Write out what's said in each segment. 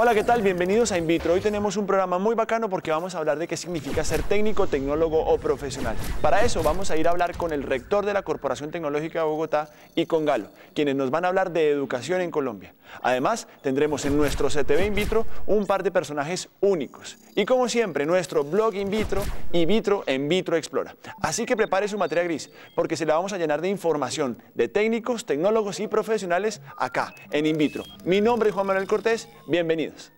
Hola, ¿qué tal? Bienvenidos a In Vitro. Hoy tenemos un programa muy bacano porque vamos a hablar de qué significa ser técnico, tecnólogo o profesional. Para eso vamos a ir a hablar con el rector de la Corporación Tecnológica de Bogotá y con Galo, quienes nos van a hablar de educación en Colombia. Además, tendremos en nuestro CTV In Vitro un par de personajes únicos. Y como siempre, nuestro blog In Vitro y Vitro en Vitro Explora. Así que prepare su materia gris, porque se la vamos a llenar de información de técnicos, tecnólogos y profesionales acá, en In Vitro. Mi nombre es Juan Manuel Cortés, bienvenidos.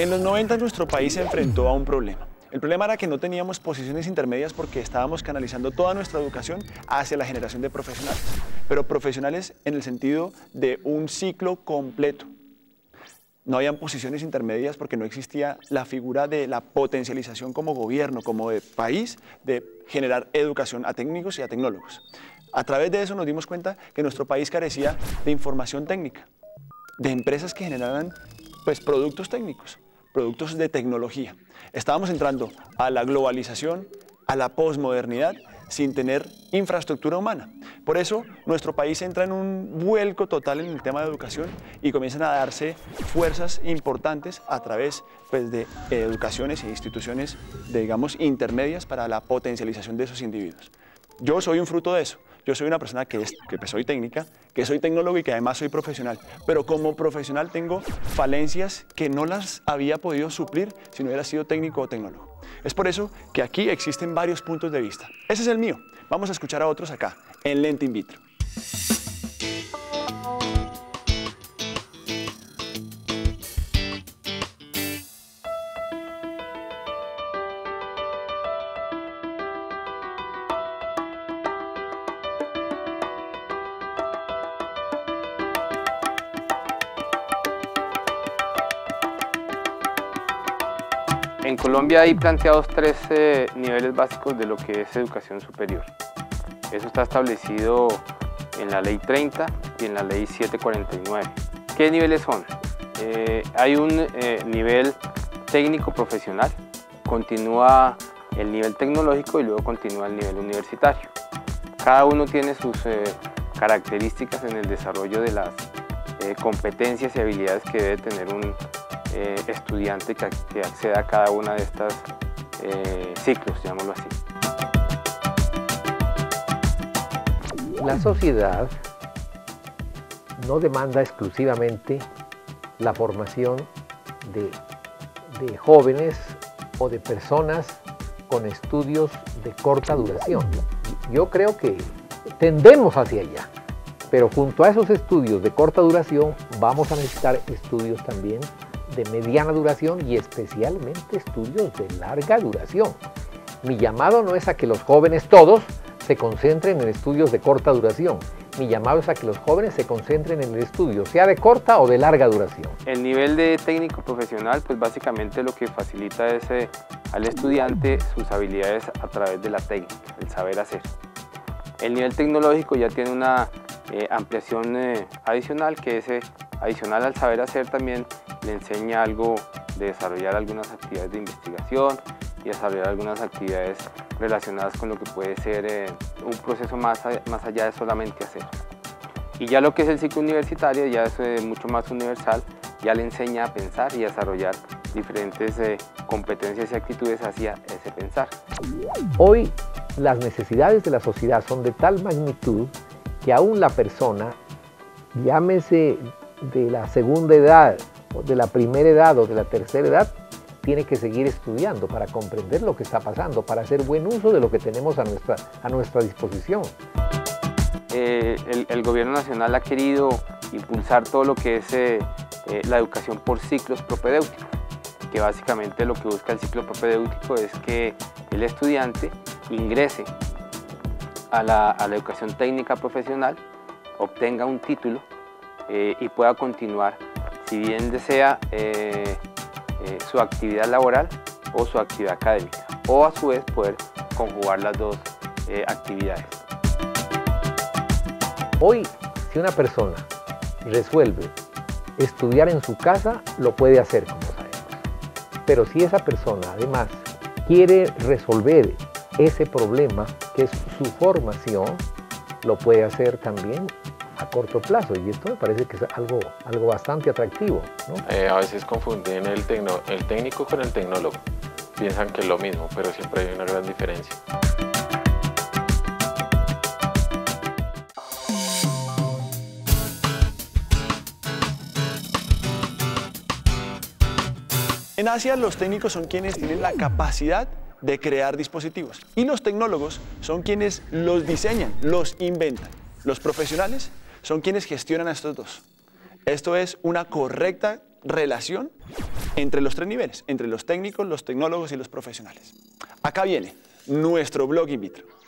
En los 90 nuestro país se enfrentó a un problema. El problema era que no teníamos posiciones intermedias porque estábamos canalizando toda nuestra educación hacia la generación de profesionales, pero profesionales en el sentido de un ciclo completo. No habían posiciones intermedias porque no existía la figura de la potencialización como gobierno, como de país, de generar educación a técnicos y a tecnólogos. A través de eso nos dimos cuenta que nuestro país carecía de información técnica, de empresas que generaran pues, productos técnicos productos de tecnología. Estábamos entrando a la globalización, a la posmodernidad, sin tener infraestructura humana. Por eso nuestro país entra en un vuelco total en el tema de educación y comienzan a darse fuerzas importantes a través pues, de educaciones e instituciones, digamos, intermedias para la potencialización de esos individuos. Yo soy un fruto de eso. Yo soy una persona que, es, que soy técnica, que soy tecnólogo y que además soy profesional. Pero como profesional tengo falencias que no las había podido suplir si no hubiera sido técnico o tecnólogo. Es por eso que aquí existen varios puntos de vista. Ese es el mío. Vamos a escuchar a otros acá, en Lente In Vitro. En Colombia hay planteados tres eh, niveles básicos de lo que es educación superior. Eso está establecido en la ley 30 y en la ley 749. ¿Qué niveles son? Eh, hay un eh, nivel técnico profesional, continúa el nivel tecnológico y luego continúa el nivel universitario. Cada uno tiene sus características en el desarrollo de las competencias y habilidades que debe tener un eh, estudiante que, acceda a cada una de estas eh, ciclos, llamémoslo así. La sociedad no demanda exclusivamente la formación de, de jóvenes o de personas con estudios de corta duración. Yo creo que tendemos hacia allá, pero junto a esos estudios de corta duración vamos a necesitar estudios también de mediana duración y especialmente estudios de larga duración. Mi llamado no es a que los jóvenes todos se concentren en estudios de corta duración. Mi llamado es a que los jóvenes se concentren en el estudio, sea de corta o de larga duración. El nivel de técnico profesional, pues básicamente lo que facilita es eh, al estudiante sus habilidades a través de la técnica, el saber hacer. El nivel tecnológico ya tiene una eh, ampliación eh, adicional que es adicional al saber hacer también le enseña algo de desarrollar algunas actividades de investigación y desarrollar algunas actividades relacionadas con lo que puede ser eh, un proceso más, más allá de solamente hacer. Y ya lo que es el ciclo universitario ya es mucho más universal, ya le enseña a pensar y a desarrollar diferentes eh, competencias y actitudes hacia ese pensar. Hoy las necesidades de la sociedad son de tal magnitud que aún la persona, llámese de la segunda edad de la primera edad o de la tercera edad, tiene que seguir estudiando para comprender lo que está pasando, para hacer buen uso de lo que tenemos a nuestra, a nuestra disposición. Eh, el, gobierno nacional ha querido impulsar todo lo que es eh, eh, la educación por ciclos propedéuticos, que básicamente lo que busca el ciclo propedéutico es que el estudiante ingrese a la, a la educación técnica profesional, obtenga un título y pueda continuar si bien desea eh, eh, su actividad laboral o su actividad académica, o a su vez poder conjugar las dos eh, actividades. Hoy, si una persona resuelve estudiar en su casa, lo puede hacer, como sabemos. Pero si esa persona además quiere resolver ese problema, que es su formación, lo puede hacer también a corto plazo y esto me parece que es algo, algo bastante atractivo. Eh, a veces confunden el, el técnico con el tecnólogo, piensan que es lo mismo, pero siempre hay una gran diferencia. En Asia los técnicos son quienes tienen la capacidad de crear dispositivos y los tecnólogos son quienes los diseñan, los inventan. Los profesionales son quienes gestionan a estos dos. Esto es una correcta relación entre los tres niveles, entre los técnicos, los tecnólogos y los profesionales. Acá viene nuestro blog in vitro.